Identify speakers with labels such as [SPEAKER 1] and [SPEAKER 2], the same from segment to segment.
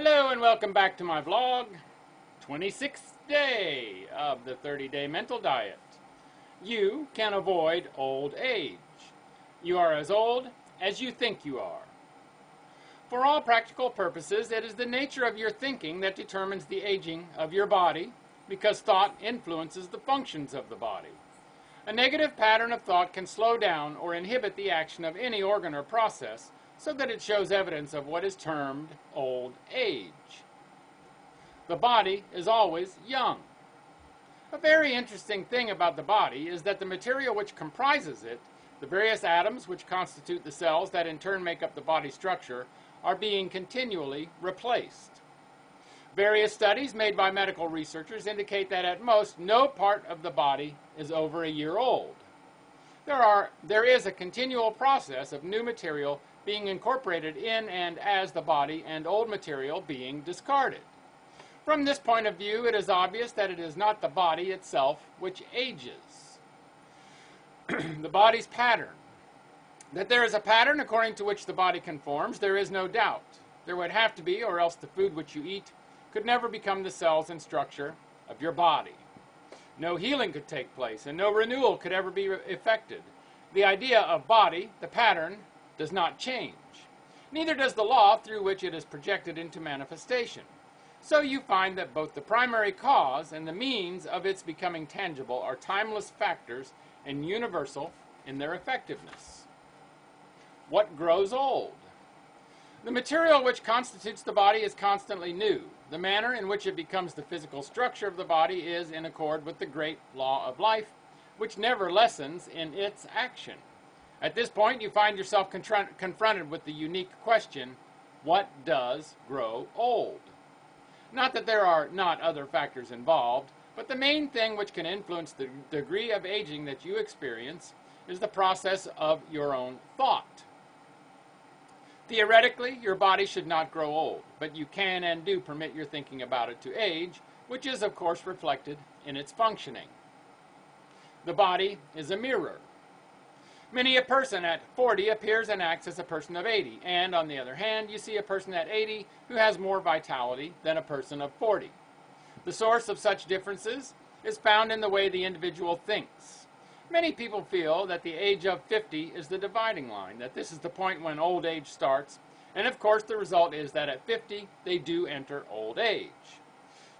[SPEAKER 1] Hello and welcome back to my vlog. 26th day of the 30-day mental diet. You can avoid old age. You are as old as you think you are. For all practical purposes, it is the nature of your thinking that determines the aging of your body because thought influences the functions of the body. A negative pattern of thought can slow down or inhibit the action of any organ or process so that it shows evidence of what is termed old age. The body is always young. A very interesting thing about the body is that the material which comprises it, the various atoms which constitute the cells that in turn make up the body structure, are being continually replaced. Various studies made by medical researchers indicate that at most no part of the body is over a year old. There, are, there is a continual process of new material being incorporated in and as the body and old material being discarded. From this point of view, it is obvious that it is not the body itself which ages. the body's pattern. That there is a pattern according to which the body conforms, there is no doubt. There would have to be, or else the food which you eat could never become the cells and structure of your body. No healing could take place, and no renewal could ever be effected. The idea of body, the pattern, does not change. Neither does the law through which it is projected into manifestation. So you find that both the primary cause and the means of its becoming tangible are timeless factors and universal in their effectiveness. What grows old? The material which constitutes the body is constantly new. The manner in which it becomes the physical structure of the body is in accord with the great law of life, which never lessens in its action. At this point, you find yourself confronted with the unique question what does grow old? Not that there are not other factors involved, but the main thing which can influence the degree of aging that you experience is the process of your own thought. Theoretically, your body should not grow old, but you can and do permit your thinking about it to age, which is, of course, reflected in its functioning. The body is a mirror. Many a person at 40 appears and acts as a person of 80, and on the other hand, you see a person at 80 who has more vitality than a person of 40. The source of such differences is found in the way the individual thinks. Many people feel that the age of 50 is the dividing line, that this is the point when old age starts, and of course the result is that at 50 they do enter old age.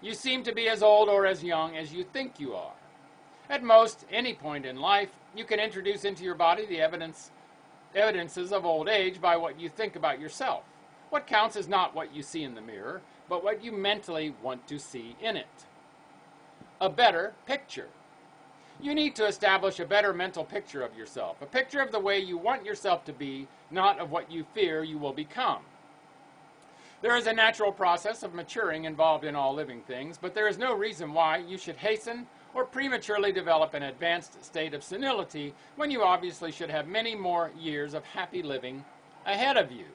[SPEAKER 1] You seem to be as old or as young as you think you are. At most, any point in life, you can introduce into your body the evidence, evidences of old age by what you think about yourself. What counts is not what you see in the mirror, but what you mentally want to see in it. A better picture. You need to establish a better mental picture of yourself, a picture of the way you want yourself to be, not of what you fear you will become. There is a natural process of maturing involved in all living things, but there is no reason why you should hasten or prematurely develop an advanced state of senility when you obviously should have many more years of happy living ahead of you.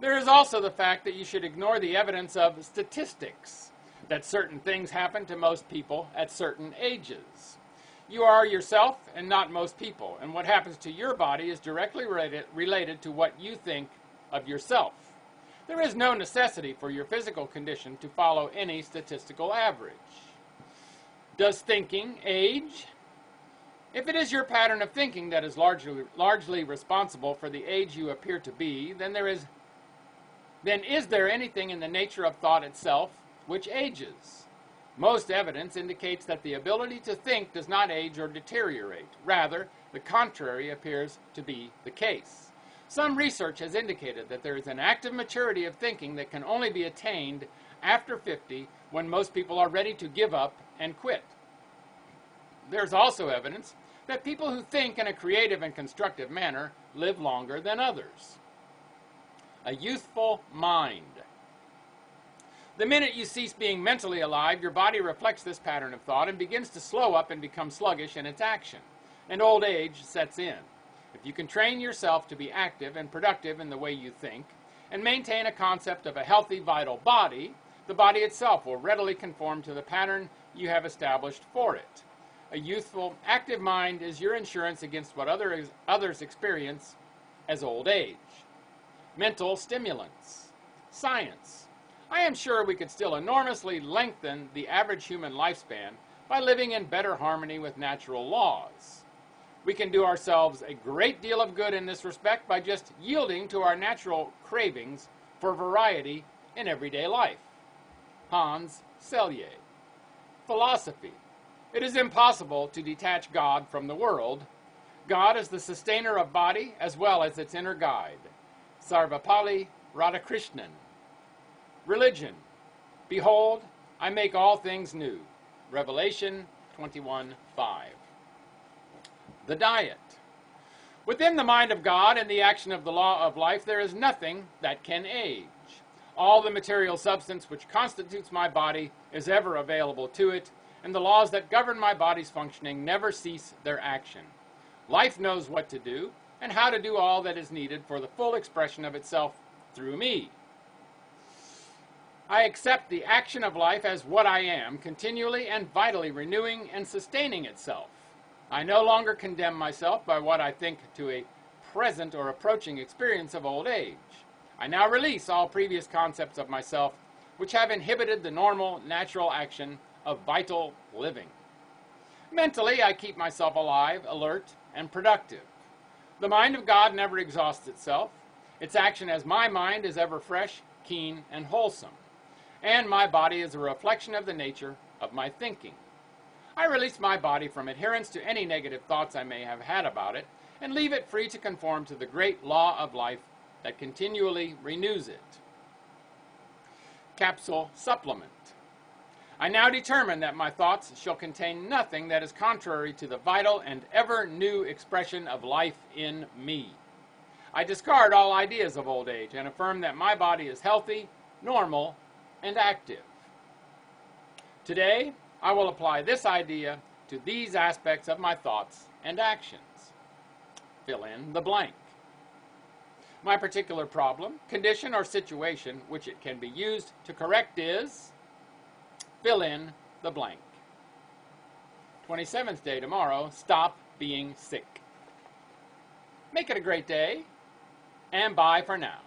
[SPEAKER 1] There is also the fact that you should ignore the evidence of statistics, that certain things happen to most people at certain ages. You are yourself and not most people, and what happens to your body is directly related, related to what you think of yourself. There is no necessity for your physical condition to follow any statistical average. Does thinking age? If it is your pattern of thinking that is largely, largely responsible for the age you appear to be, then there is then is there anything in the nature of thought itself which ages? Most evidence indicates that the ability to think does not age or deteriorate. Rather, the contrary appears to be the case. Some research has indicated that there is an active maturity of thinking that can only be attained after 50 when most people are ready to give up and quit. There's also evidence that people who think in a creative and constructive manner live longer than others. A youthful mind. The minute you cease being mentally alive, your body reflects this pattern of thought and begins to slow up and become sluggish in its action, and old age sets in. If you can train yourself to be active and productive in the way you think, and maintain a concept of a healthy, vital body, the body itself will readily conform to the pattern you have established for it. A youthful, active mind is your insurance against what other, others experience as old age. Mental stimulants. Science. I am sure we could still enormously lengthen the average human lifespan by living in better harmony with natural laws. We can do ourselves a great deal of good in this respect by just yielding to our natural cravings for variety in everyday life. Hans Selye. Philosophy. It is impossible to detach God from the world. God is the sustainer of body as well as its inner guide. Sarvepalli Radhakrishnan. Religion. Behold, I make all things new. Revelation 21 5. The diet. Within the mind of God and the action of the law of life, there is nothing that can age. All the material substance which constitutes my body is ever available to it, and the laws that govern my body's functioning never cease their action. Life knows what to do and how to do all that is needed for the full expression of itself through me. I accept the action of life as what I am, continually and vitally renewing and sustaining itself. I no longer condemn myself by what I think to a present or approaching experience of old age. I now release all previous concepts of myself which have inhibited the normal, natural action of vital living. Mentally, I keep myself alive, alert, and productive. The mind of God never exhausts itself. Its action as my mind is ever fresh, keen, and wholesome. And my body is a reflection of the nature of my thinking. I release my body from adherence to any negative thoughts I may have had about it and leave it free to conform to the great law of life that continually renews it. Capsule Supplement. I now determine that my thoughts shall contain nothing that is contrary to the vital and ever new expression of life in me. I discard all ideas of old age and affirm that my body is healthy, normal, and active. Today, I will apply this idea to these aspects of my thoughts and actions. Fill in the blank my particular problem, condition, or situation which it can be used to correct is fill in the blank. 27th day tomorrow, stop being sick. Make it a great day, and bye for now.